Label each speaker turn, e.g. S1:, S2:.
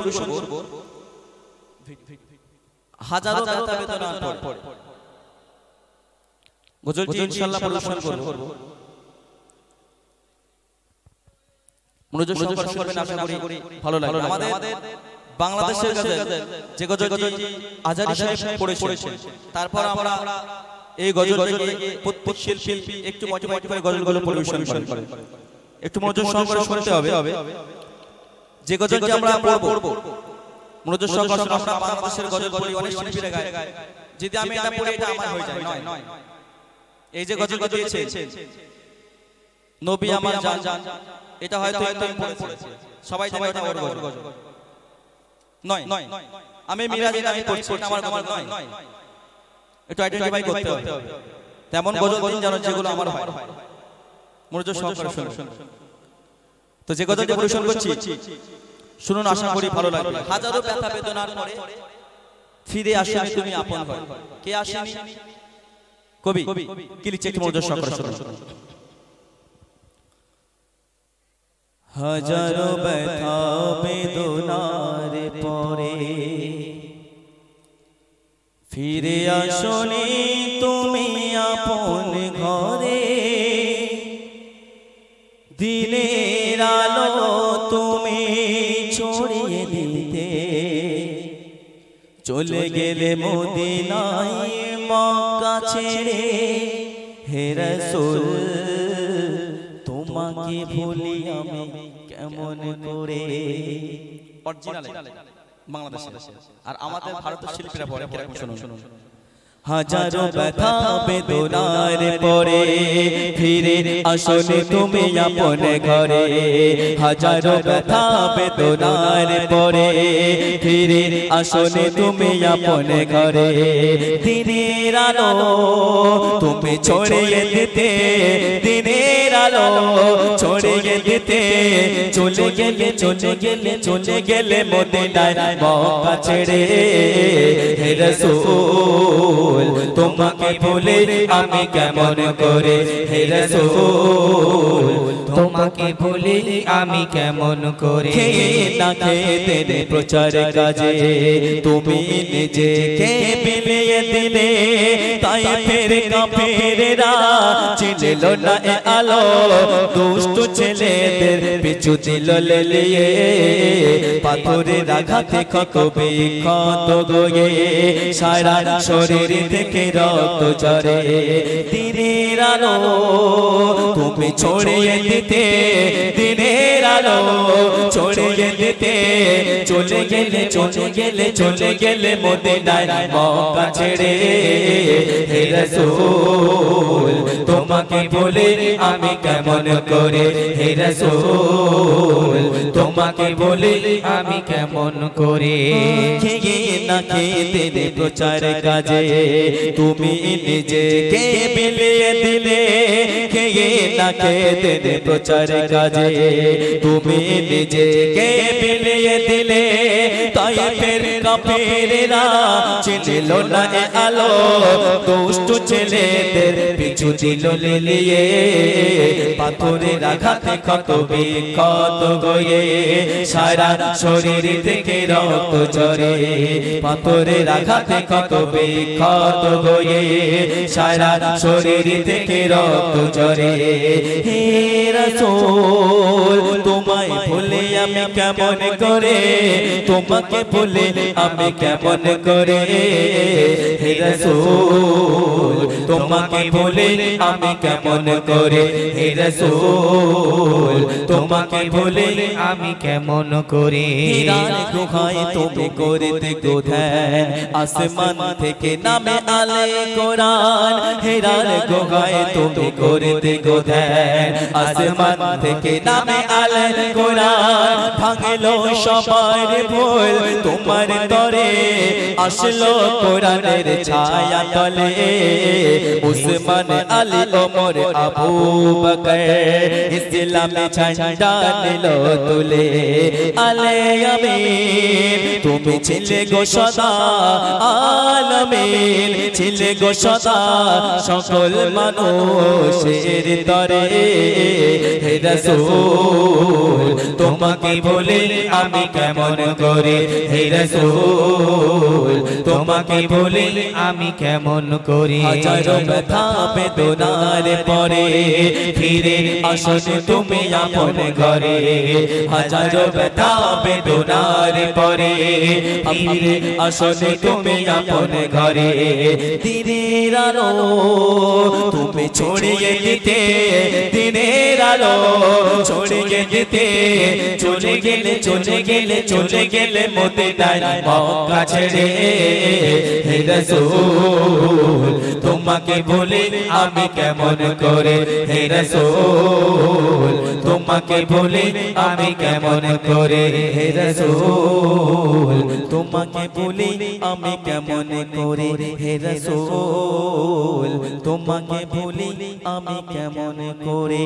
S1: পরিবেশন করব। হাজারো ব্যথা বেদনার পর গজলটি ইনশাআল্লাহ পরিবেশন করব। মনোযোগ সহকারে শুনবেন আশা করি ভালো লাগবে। আমাদের বাংলাদেশের কাছে যে গজলটি আজারি সাহেব পড়েছেন। তারপর আমরা এই গজলটিকে প্রত্যেক শিল্পী একটু মডিফাই করে গজলগুলো পরিবেশন করে। একটু মনোযোগ সহকারে শুনতে হবে। যে গজলটি আমরা পড়ব শুনতে আমরা বাংলাদেশের গজল পড়ি অনেক শিল্পীরা গায় যদি আমি এটা পড়ি এটা আমার হয়ে যায় নয় এই যে গজল দিয়েছে নবী আমার জান এটা হয়তো একদম পড়েছে। সবাই জানে এটা ওর গজল। নয় নয়। আমি মিরাজে আমি পড়ছি এটা আমার গজল নয়। একটু আইডেন্টিফাই করতে হবে। তেমন গজল দিন জানো যেগুলো আমার হয়। মনোযোগ সহকারে শুনুন। তো যে গজলটি পরিবেশন করছি শুনুন আশা করি ভালো লাগবে হাজারো ব্যথা বেদনার পরে ফিরে আসেনি তুমি আপন হয়। কে আসেনি? কবি কি লিখছে? একটু মনোযোগ সহকারে শুনুন।
S2: হাজারো ব্যথা বেদনার পরে ফিরে আসনি তুমি আপন ঘরে। ছড়িয়ে দিতে। চলে গেলে মদিনায় মক্কা ছেড়ে হে রাসূল তোমাকে ভুলি আমি কেমন করে?
S1: অরিজিনাল বাংলাদেশে আর আমাদের ভারতের শিল্পীরা পড়ে কীরকম শুনুন?
S2: হাজারো ব্যথা বেদনার পরে ফিরে আসলে তুমি আপন ঘরে। হাজারো ব্যথা বেদনার পরে ফিরে আসলে তুমি আপন ঘরে। দিনের আলো তুমি ছড়িয়ে দিতে। দিনের আলো ছড়ে গেলিতে চলে গেলে চলে গেলে চলে গেলে মদিনায় মক্কা ছেড়ে। হে রাসূল তোমাকে বলে আমি কেমন করে। হে রাসূল
S3: তোমাকে ভুলে আমি কেমন করে
S2: না প্রচার কাজে। তুমি নিজেকে বিলিয়ে দিলে, তাই ফের কাফেরেরা চিনল না আলো। দুষ্ট ছেলেদের পিছু বিক্ষত গয়ে। সারা শরীর থেকে রক্ত ঝরে, দিনের আলো, তুমি ছড়িয়ে দিতে দিনের আলো দিতে চলে গেলে চলে গেলে চলে গেলে ছেড়ে। তোমাকে বলে আমি কেমন করে? হে রাসূল, তোমাকে বলে
S3: আমি কেমন করে?
S2: খেয়ে না দে প্রচার কাজে। তুমি নিজেকে বিলিয়ে দিলে, খেয়ে না খেতে দে প্রচার কাজে তুমি নিজেকে বিলিয়ে দিলে, তাই ফের কাফেরেরা চিনল না এ আলো। দুষ্ট ছেলেদের পিছু দিল লিলিয়ে, পাথরের আঘাতে ক্ষত বিক্ষত গয়ে সারা শরীর থেকে রক্ত ঝরে, পাথরের আঘাতে ক্ষত বিক্ষত গয়ে সারা শরীর থেকে রক্ত ঝরে। হে রাসূল তোমায় ভুলে আমি কেমন করে তোমাকে ভুলে আমি কেমন করে। হে রাসূল। তোমাকে ভুলে আমি কেমন করে? হে রাসূল, তোমাকে ভুলে
S3: আমি কেমন করে?
S2: গুহায় তুমি করতে আসমান থেকে নামে আলে কোরআন। হীরার গুহায় তুমি করতে গোধ্যান আসমান থেকে নামে আলে কোরআন। ভাঙলো সবার ভুল, তোমার তরে আসলো কোরআনের ছায়া তলে উসমান আলী ওমর আবু বকর ইসলামে ঝান্ডা নিল তুলে। আলে আমিন, তুমি ছিলে গো সদা আলমিন, ছিলে গো সদা সকল মানুষের তরে। হে রাসূল, তোমাকে বলে, আমি কেমন করে? হে রাসূল,
S3: তোমাকে বলে, আমি কেমন করি?
S2: বেদনার পরে ফিরে আসুন তুমি আপন ঘরে। হাজারো ব্যথা বেদনার পরে ফিরে আসুন তুমি আপন ঘরে। দিনের আলো তুমি ছড়িয়ে দিতে, দিনের আলো ছড়িয়ে দিতে চলে গেলে, চলে গেলে চলে গেলে মদিনায় মক্কা ছেড়ে হে রাসূল, তোমাকে বলে আমি কেমন করে? হে রাসূল, তোমাকে বলে আমি কেমন করে? হে রাসূল, তোমাকে বলে আমি কেমন করে? হে রাসূল, তোমাকে বলে আমি কেমন করে?